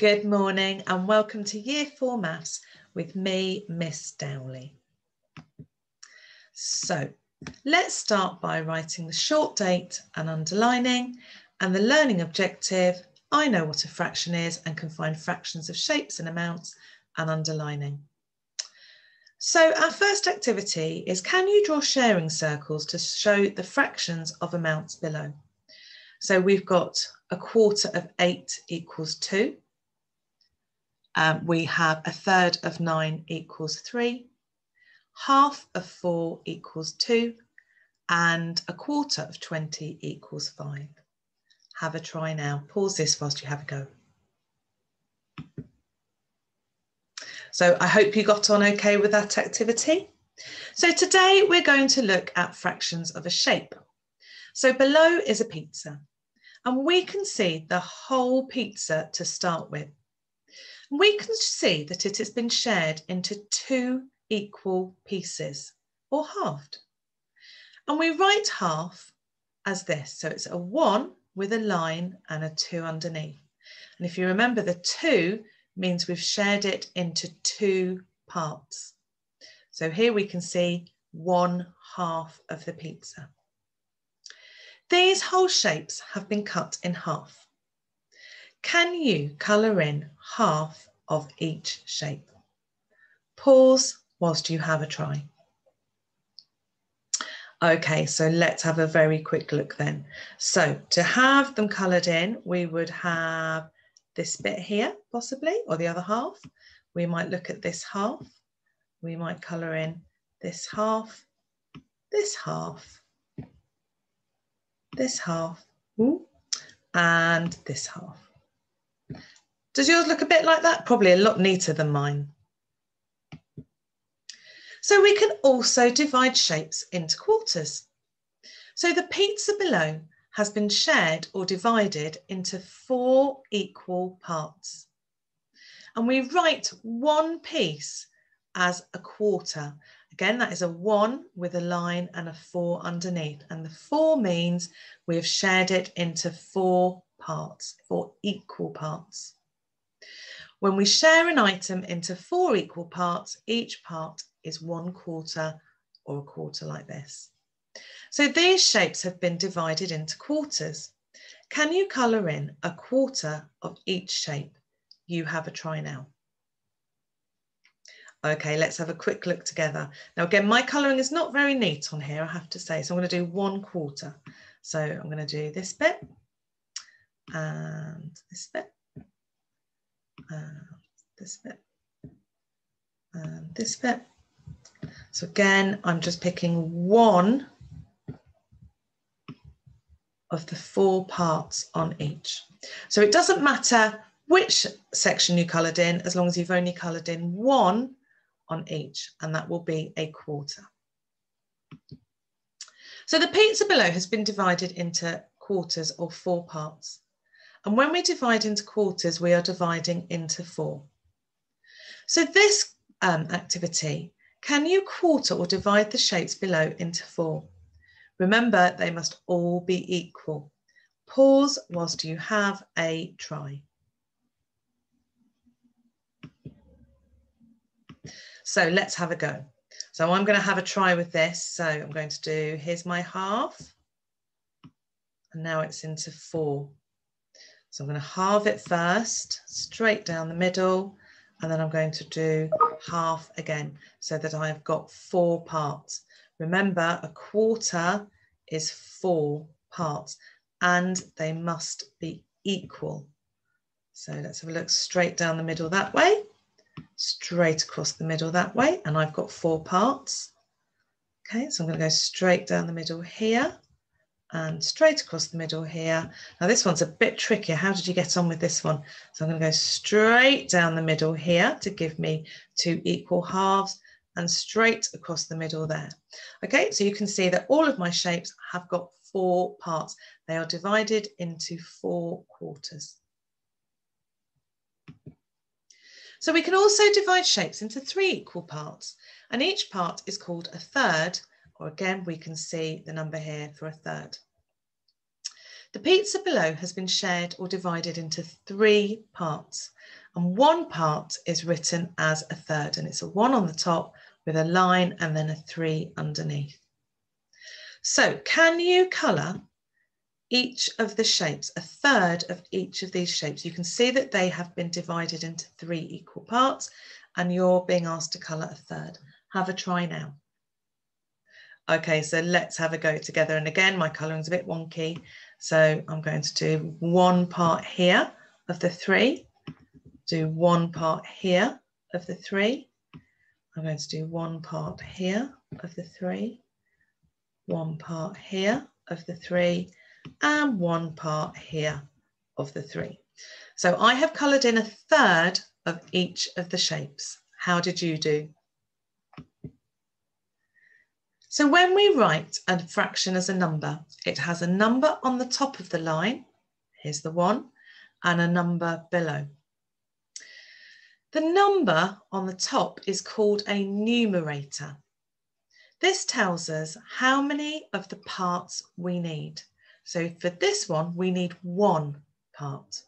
Good morning and welcome to Year 4 Maths with me, Miss Dowley. So let's start by writing the short date and underlining and the learning objective. I know what a fraction is and can find fractions of shapes and amounts and underlining. So our first activity is can you draw sharing circles to show the fractions of amounts below? So we've got a quarter of eight equals two um, we have a third of nine equals three, half of four equals two, and a quarter of 20 equals five. Have a try now. Pause this whilst you have a go. So I hope you got on okay with that activity. So today we're going to look at fractions of a shape. So below is a pizza and we can see the whole pizza to start with we can see that it has been shared into two equal pieces or halved. And we write half as this. So it's a one with a line and a two underneath. And if you remember the two means we've shared it into two parts. So here we can see one half of the pizza. These whole shapes have been cut in half. Can you colour in half of each shape? Pause whilst you have a try. Okay, so let's have a very quick look then. So to have them coloured in, we would have this bit here, possibly, or the other half. We might look at this half. We might colour in this half, this half, this half, and this half. Does yours look a bit like that? Probably a lot neater than mine. So we can also divide shapes into quarters. So the pizza below has been shared or divided into four equal parts. And we write one piece as a quarter. Again, that is a one with a line and a four underneath. And the four means we have shared it into four parts, four equal parts. When we share an item into four equal parts, each part is one quarter or a quarter like this. So these shapes have been divided into quarters. Can you colour in a quarter of each shape? You have a try now. Okay, let's have a quick look together. Now again, my colouring is not very neat on here, I have to say. So I'm going to do one quarter. So I'm going to do this bit and this bit this bit and this bit. So again, I'm just picking one of the four parts on each. So it doesn't matter which section you coloured in, as long as you've only coloured in one on each, and that will be a quarter. So the pizza below has been divided into quarters or four parts. And when we divide into quarters, we are dividing into four. So this um, activity, can you quarter or divide the shapes below into four? Remember, they must all be equal. Pause whilst you have a try. So let's have a go. So I'm going to have a try with this. So I'm going to do, here's my half. And now it's into four. So I'm going to halve it first, straight down the middle, and then I'm going to do half again so that I've got four parts. Remember, a quarter is four parts and they must be equal. So let's have a look straight down the middle that way, straight across the middle that way, and I've got four parts. Okay, so I'm going to go straight down the middle here and straight across the middle here. Now this one's a bit trickier. How did you get on with this one? So I'm going to go straight down the middle here to give me two equal halves and straight across the middle there. Okay, so you can see that all of my shapes have got four parts. They are divided into four quarters. So we can also divide shapes into three equal parts and each part is called a third or again, we can see the number here for a third. The pizza below has been shared or divided into three parts and one part is written as a third and it's a one on the top with a line and then a three underneath. So can you colour each of the shapes, a third of each of these shapes? You can see that they have been divided into three equal parts and you're being asked to colour a third. Have a try now. Okay, so let's have a go together. And again, my colouring's a bit wonky. So I'm going to do one part here of the three, do one part here of the three. I'm going to do one part here of the three, one part here of the three, and one part here of the three. So I have coloured in a third of each of the shapes. How did you do? So when we write a fraction as a number, it has a number on the top of the line, here's the one, and a number below. The number on the top is called a numerator. This tells us how many of the parts we need. So for this one, we need one part.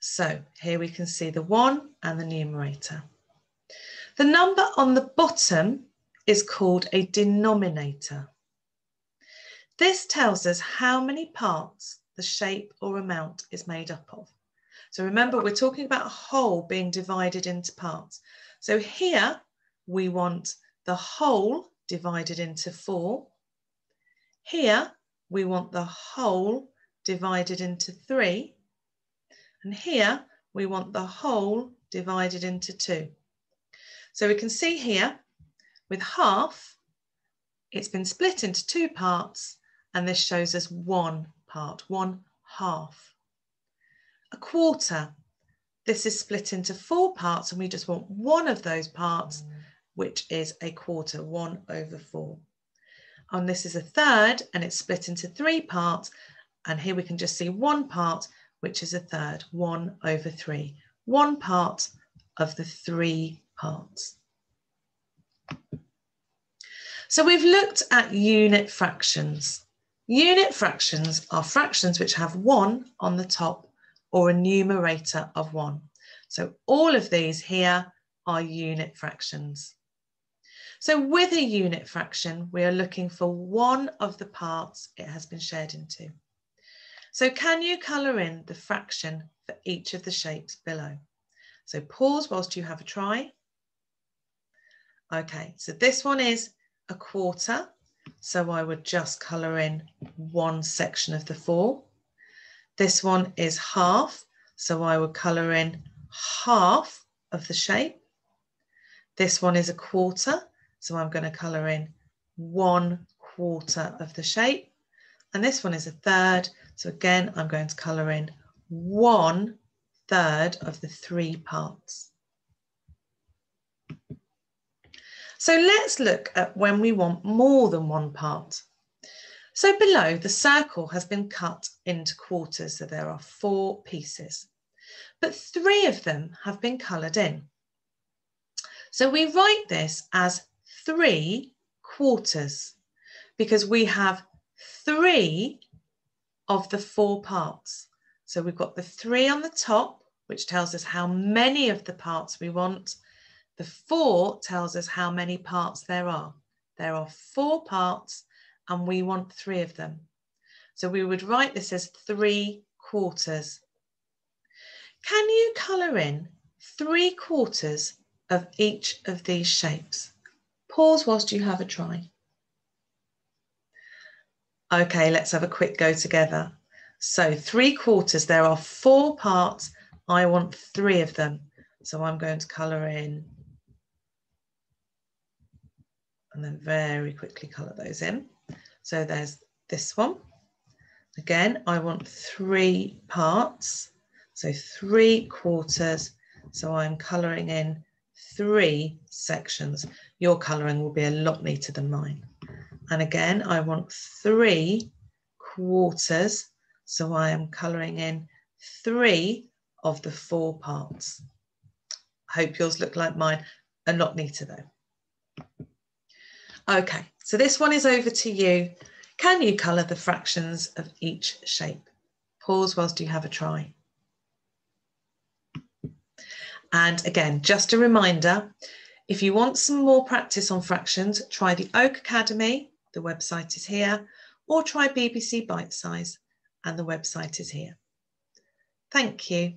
So here we can see the one and the numerator. The number on the bottom is called a denominator. This tells us how many parts the shape or amount is made up of. So remember, we're talking about a whole being divided into parts. So here we want the whole divided into four. Here we want the whole divided into three. And here we want the whole divided into two. So we can see here with half, it's been split into two parts and this shows us one part, one half. A quarter, this is split into four parts and we just want one of those parts, which is a quarter, one over four. And this is a third and it's split into three parts. And here we can just see one part, which is a third, one over three. One part of the three parts. So we've looked at unit fractions. Unit fractions are fractions which have one on the top or a numerator of one. So all of these here are unit fractions. So with a unit fraction, we are looking for one of the parts it has been shared into. So can you colour in the fraction for each of the shapes below? So pause whilst you have a try. Okay, so this one is a quarter. So I would just colour in one section of the four. This one is half. So I would colour in half of the shape. This one is a quarter. So I'm going to colour in one quarter of the shape. And this one is a third. So again, I'm going to colour in one third of the three parts. So let's look at when we want more than one part. So below, the circle has been cut into quarters, so there are four pieces, but three of them have been coloured in. So we write this as three quarters because we have three of the four parts. So we've got the three on the top, which tells us how many of the parts we want, the four tells us how many parts there are. There are four parts and we want three of them. So we would write this as three quarters. Can you colour in three quarters of each of these shapes? Pause whilst you have a try. Okay, let's have a quick go together. So three quarters, there are four parts. I want three of them. So I'm going to colour in and then very quickly colour those in. So there's this one. Again, I want three parts, so three quarters. So I'm colouring in three sections. Your colouring will be a lot neater than mine. And again, I want three quarters. So I am colouring in three of the four parts. I hope yours look like mine, a lot neater though. Okay, so this one is over to you. Can you colour the fractions of each shape? Pause whilst you have a try. And again, just a reminder, if you want some more practice on fractions, try the Oak Academy, the website is here, or try BBC Bitesize, and the website is here. Thank you.